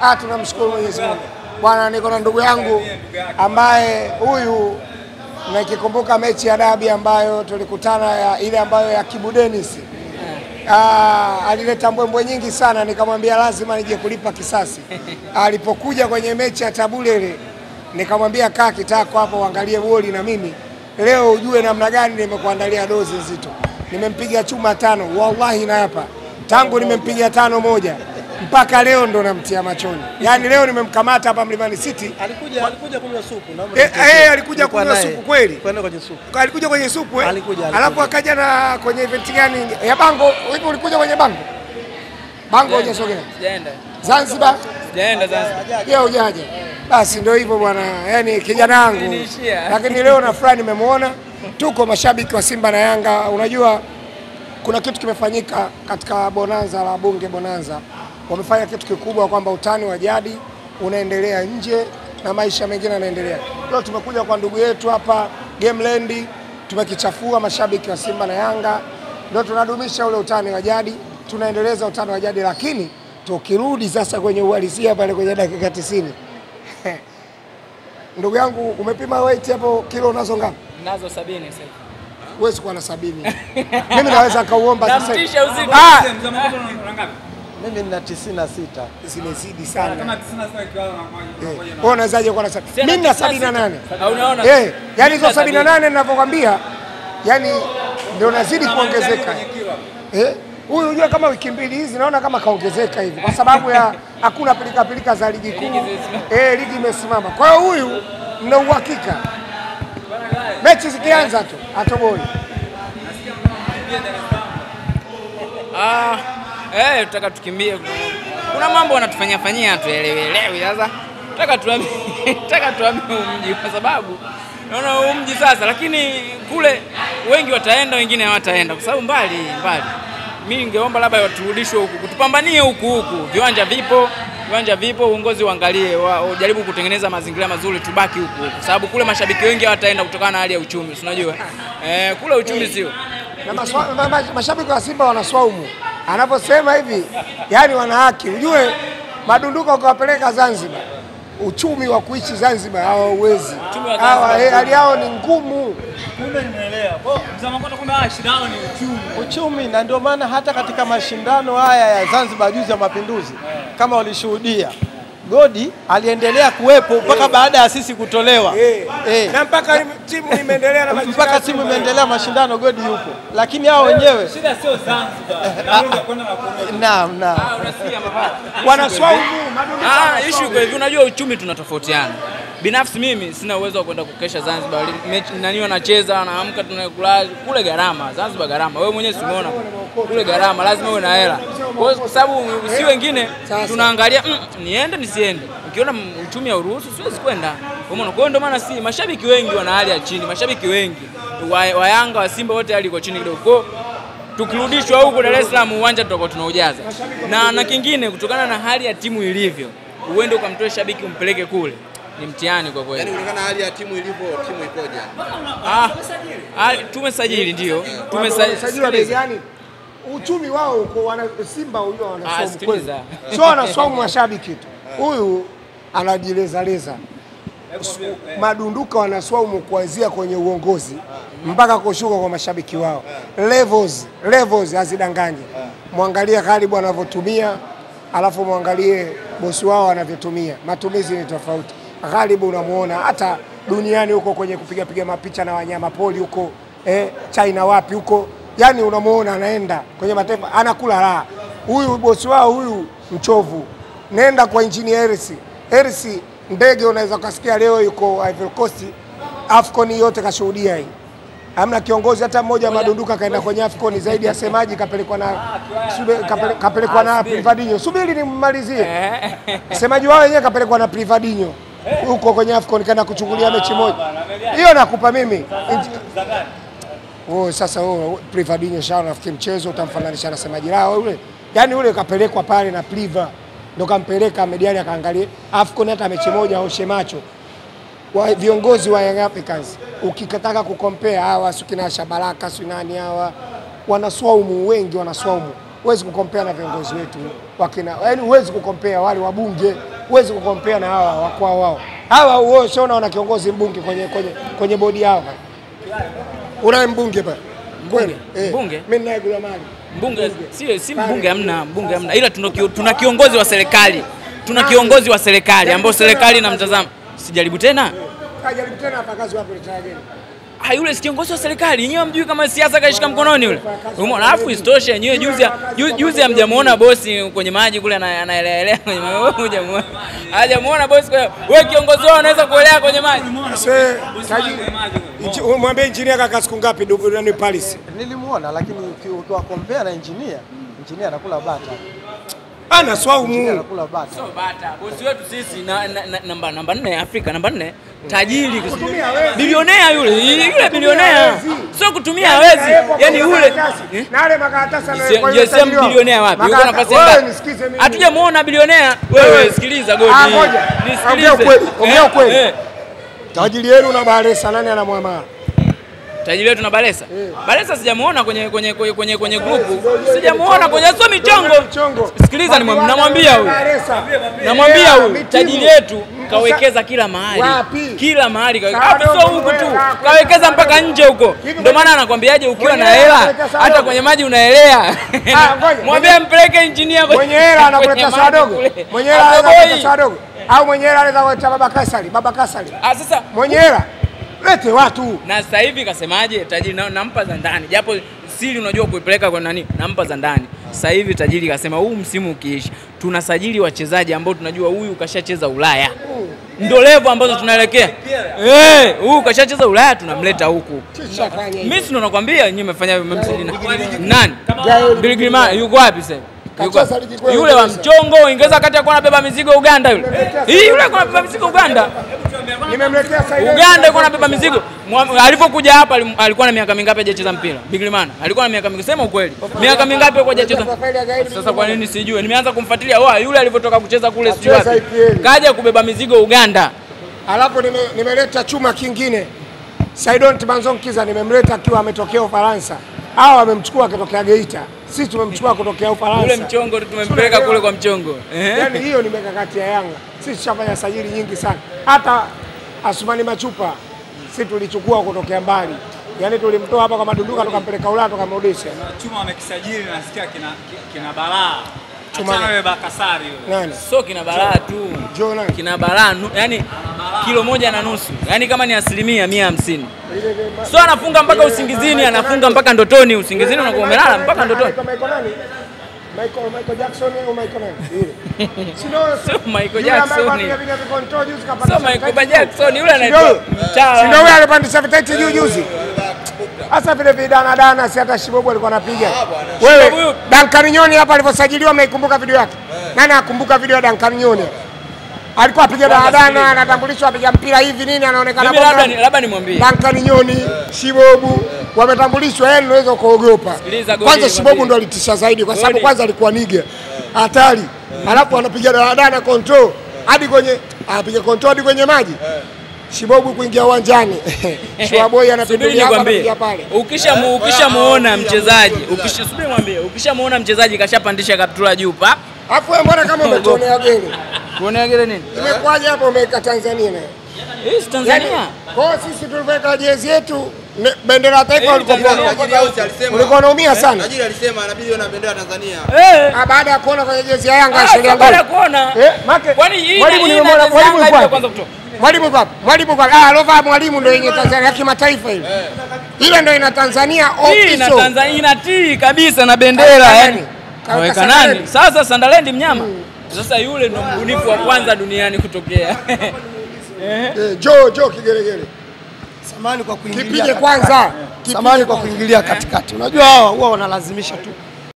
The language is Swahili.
Ah, tunamshukuru Mwenyezi Mungu bwana. Niko na ndugu yangu ambaye huyu nakikumbuka mechi ya dabi ambayo tulikutana ya, ile ambayo ya Kibu Dennis Ah, alileta mbwembwe nyingi sana, nikamwambia lazima nije kulipa kisasi. Alipokuja kwenye mechi ya Tabulele nikamwambia kaa kitako hapo uangalie boli na mimi leo ujue namna gani nimekuandalia dozi nzito. Nimempiga chuma tano, wallahi na hapa tangu nimempiga tano moja mpaka leo ndo namtia machoni. Yaani leo nimemkamata hapa Mlimani City Alikuja alikuja kunywa supu. naomba Eh, eh, alikuja kunywa supu kweli? Kwenda kwenye supu. alikuja kwenye supu eh? Alikuja. Alafu akaja na kwenye event gani ya bango? Wewe ulikuja kwenye bango? Bango hujasogea. Sijaenda. Zanzibar Sijaenda Zanzibar. Yeye hujaje? Basi ndio hivyo bwana, yaani kijana wangu. Lakini leo na furaha nimemwona. Tuko mashabiki wa Simba na Yanga. Unajua kuna kitu kimefanyika katika bonanza la Bunge Bonanza. Wamefanya kitu kikubwa kwamba utani wa jadi unaendelea nje na maisha mengine yanaendelea. Leo tumekuja kwa ndugu yetu hapa Gameland, tumekichafua mashabiki wa Simba na Yanga, ndio tunadumisha ule utani wa jadi, tunaendeleza utani wa jadi, lakini tukirudi sasa kwenye uhalisia pale kwenye dakika 90 ndugu yangu, umepima weight hapo, kilo unazo ngapi? Nazo sabini sasa. Huwezi kuwa na sabini. Mimi naweza kauomba sasa. Namtisha uzito. Ah, Mimi nina 96. zimezidi sana. Eh, Wewe unawezaje kuwa na Mimi na tisini sabini na na nane. Ah, unaona? Eh, yani hizo Mimi na sabini na nane ninavyokwambia, yani ndio nazidi kuongezeka. Eh, huyu unajua kama wiki mbili hizi naona kama kaongezeka hivi kwa sababu ya hakuna pilika pilika za ligi kuu. Eh, ligi imesimama. Kwa hiyo huyu mna uhakika mechi zikianza tu atoboi. Ah, eh, tutaka tukimbie. Kuna mambo wanatufanyia fanyia tuelewelewi sasa. Tutaka tuambie, tutaka tuambie umji, mji kwa sababu naona huu mji sasa, lakini kule wengi wataenda, wengine hawataenda kwa sababu mbali mbali. Mimi ningeomba labda waturudishwe huku, kutupambanie huku huku. Viwanja vipo, viwanja vipo, uongozi uangalie, wajaribu kutengeneza mazingira mazuri, tubaki huku kwa sababu kule mashabiki wengi hawataenda kutokana na hali ya uchumi, unajua eh, kule uchumi sio na mashabiki wa Simba wanaswaumu anaposema hivi, yani wana haki. Ujue madunduko ukawapeleka Zanzibar, uchumi wa kuishi Zanzibar hawawezi, hawa eh, hali yao ni ngumu. Kumbe nimeelewa. Kwa mzama kwamba kumbe ah, shida ni uchumi. Uchumi na ndio maana hata katika mashindano haya ya Zanzibar juzi ya Mapinduzi kama ulishuhudia Godi aliendelea kuwepo mpaka hey. baada ya sisi kutolewa. hey. Hey. Na mpaka timu imeendelea na mashindano mpaka timu imeendelea mashindano, Godi yupo, lakini hao wenyewe Shida sio Zanzibar. Naam, naam. Ah, wanaswaumu Ah, issue kwa hivi, unajua uchumi tunatofautiana. Binafsi mimi sina uwezo wa kwenda kukesha Zanzibar. Mechi nani wanacheza, naamka tunakula kule gharama. Zanzibar gharama. Wewe mwenyewe si kule gharama, lazima uwe na hela. Kwa sababu si wengine tunaangalia mm, niende nisiende. Ukiona uchumi hauruhusu siwezi kwenda. Umeona? Kwa hiyo ndio maana si mashabiki wengi wana hali ya chini. Mashabiki wengi wa, wa Yanga wa Simba wote hali iko chini kidogo. Kwa tukirudishwa huku Dar es Salaam uwanja tutakuwa tunaujaza. Na na kingine kutokana na hali ya timu ilivyo, uende ukamtoe shabiki umpeleke kule ni mtihani kwa kweli. Yaani kulingana hali ya timu ilivyo, timu ikoje? Ah, ah, tumesajili ndio, Tumesajili wa bei gani? Uchumi wao uko wana Simba huyo wanasomu wanaswaumu kweli, sio wanasomu mashabiki tu. Huyu anajilezaleza madunduka wanaswaumu kuanzia kwenye uongozi mpaka kushuka kwa mashabiki wao. Levels, levels hazidanganyi. Mwangalie Karibu anavyotumia, alafu mwangalie bosi wao anavyotumia. Matumizi ni tofauti. Karibu unamuona hata duniani huko kwenye kupiga piga mapicha na wanyama poli huko eh, China wapi huko, yani unamuona anaenda kwenye mataifa anakula raha. Huyu bosi wao huyu mchovu, nenda kwa injinia Hersi. Hersi ndege unaweza ukasikia leo yuko Ivory Coast, Afcon yote kashuhudia hii. Hamna kiongozi hata mmoja madunduka kaenda kwenye Afcon zaidi ya semaji kapelekwa na kapelekwa na Privadinho. Subiri nimalizie. Semaji wao wenyewe kapelekwa na Privadinho huko kwenye Afcon kaenda kuchungulia mechi moja. Hiyo nakupa mimi. Oh, sasa oh, Privadinho shao nafikiri mchezo utamfananisha na semaji lao yule. Yaani yule kapelekwa pale na Priva. Ndo kampeleka mediani akaangalia Afcon hata mechi moja aoshe macho. Wa viongozi wa Young Africans ukikataka kukompea hawa si kina Shabaraka si nani hawa wanaswaumu wengi wanaswaumu. Huwezi kukompea na viongozi wetu wakina, yaani huwezi kukompea wale wabunge, huwezi kukompea na hawa wakwao wao. Hawa wewe usiona wana kiongozi mbunge kwenye kwenye kwenye bodi yao pale. Unaye mbunge pale. Kweli? Eh, Mbunge? Mimi naye kula mali. Mbunge si si mbunge hamna, mbunge hamna, ila tuna, kiongozi wa serikali, tuna kiongozi wa serikali ambao serikali inamtazama. Sijaribu tena Kajaribu tena hapa kazi wapi litageni. Ah, yule si kiongozi wa serikali yenyewe, mjui kama siasa kaishika mkononi yule. Umeona? Alafu isitoshe yenyewe juzi juzi hamjamuona bosi kwenye maji kule anaelelea anaeleaelea kwenye maji. Wewe hujamuona. Hajamuona bosi kwa wewe kiongozi wao anaweza kuelea kwenye maji. Mwambie injinia kaka siku ngapi ndugu nani Paris? Nilimuona, lakini ukiwa compare na injinia, injinia anakula bata, Ana swaumu. anakula bata. Sio bata. Bosi wetu sisi na, na, na, namba namba 4 Afrika namba 4 tajiri bilionea yule yule bilionea sio kutumia hawezi yani yule na yale makaratasi JSM bilionea wapi? Yuko nafasi ya ngapi? nisikize mimi. Hatujamuona bilionea. Wewe sikiliza Godi. Ah, ngoja. Nisikilize. Ongea ukweli, ongea Eh, eh. Tajiri yenu na Baresa nani anamwamara? Tajiri wetu na Balesa. Balesa sijamuona kwenye kwenye kwenye kwenye, kwenye grupu. Sijamuona kwenye sio michongo. Sikiliza namwambia huyu. Namwambia huyu tajiri yetu kawekeza kila mahali. Kila mahali kawekeza. Sio huku tu. Kawekeza mpaka nje huko. Ndio maana anakwambiaje ukiwa na hela hata kwenye maji unaelea. Ah. Mwambie mpeleke kwenye- Mwenye hela anakuleta saa dogo. Mwenye hela anakuleta saa dogo. Au mwenye hela anaweza kuleta baba Kasali, baba Kasali. Ah, sasa Mwenye hela lete watu. na sasa hivi kasemaje tajiri na, nampa za ndani. Japo siri unajua kuipeleka kwa nani nampa za ndani. Sasa hivi tajiri kasema huu msimu ukiisha tunasajili wachezaji ambao tunajua huyu kashacheza Ulaya. Ndo levo ambazo tunaelekea. Eh! Huyu kashacheza Ulaya tunamleta huku. Mimi si ndo nakwambia nyinyi mmefanya mmemsajili na- nani? Gael yuko wapi sasa? Yule wa mchongo Uingereza kati alikuwa anabeba mizigo Uganda yule. Hii yule alikuwa anabeba mizigo Uganda Nimemletea Saidi. Uganda iko anabeba mizigo. Alipokuja hapa alikuwa na miaka mingapi hajacheza mpira? Biglimana alikuwa na miaka mingi, sema ukweli. Miaka mingapi alikuwa hajacheza? Sasa kwa nini sijui? Nimeanza kumfuatilia wa yule alivyotoka kucheza kule sijui wapi. Kaja kubeba mizigo Uganda. Alafu nimeleta chuma kingine. Saidon Tibanzonkiza nimemleta akiwa ametokea Ufaransa. Hawa wamemchukua akitokea Geita. Sisi tumemchukua kutokea Ufaransa. Yule mchongo tumempeleka kule kwa mchongo. Yaani hiyo ni mikakati ya Yanga. Sisi tushafanya sajili nyingi sana. Hata Asumani Machupa si tulichukua kutokea mbali. Yaani tulimtoa hapa kwa madunduka tukampeleka Ulaya tukamrudisha. Chuma wamekisajili nasikia kina, kina balaa. Chuma- wewe Bakasari yule. Nani? Sio kina balaa tu. Kina balaa yani kilo moja na nusu. yani kama ni asilimia mia hamsini. Sio anafunga mpaka usingizini, anafunga mpaka ndotoni. Usingizini unakuwa umelala mpaka ndotoni. Michael? Michael Jackson au Michael nani? Yule. Si ndio? Sio Michael Yule ambaye anapiga vikontrol juzi kapanda Sio Michael. Jackson yule anaitwa huyo? Si ndio huyo alipandisha viteti juu juzi? Hasa vile vidana dana si hata Shibobu alikuwa anapiga. Wewe Shibobu- Duncan Nyoni hapa alivyosajiliwa mnaikumbuka video yake? Nani akumbuka video ya Duncan Nyoni? Alikuwa apiga dana dana anatambulishwa apiga mpira hivi nini anaonekana labda labda nimwambie Duncan Nyoni, Shibobu wametambulishwa, yani unaweza kuogopa. Kwanza. Shibobu ndo alitisha zaidi kwa sababu kwanza alikuwa niga hatari, alafu anapiga daladala control hadi kwenye anapiga control hadi kwenye maji. Shibobu kuingia uwanjani Subiri anapindulia hapa anapiga pale. ukisha mu, ukisha muona mchezaji ukisha subiri mwambie, ukisha muona mchezaji kashapandisha kaptura juu pa Alafu wewe mbona kama umetonea gere? kuonea gele nini? Imekwaje hapo umeweka Tanzania nayo? Hii Tanzania. Kwa sisi tulivyoweka jezi yetu bendera ya taifa ulikuwa ulikuwa unaumia sana. Tajiri alisema anabidi na bendera ya Tanzania. Eh. Ah, baada ya kuona kwenye jezi ya Yanga Ah, sheria baada ya kuona. Eh, make Kwani hii mwalimu hii nimemwona mwalimu ndio wapi? kwanza kutoka. Mwalimu yuko? Mwalimu yuko? Ah, lova mwalimu ndio yenye Tanzania ya kimataifa ile. Ile ndio ina Tanzania official. Ina Tanzania ina inatii kabisa na bendera yani. Kaweka nani? Sasa Sunderland mnyama. Sasa yule ndo mbunifu wa kwanza duniani kutokea. Eh, Joe Joe kigelegele. Samani kwa kuingilia Kipige kwanza. Samani kwa kuingilia katikati. Unajua hawa huwa wanalazimisha tu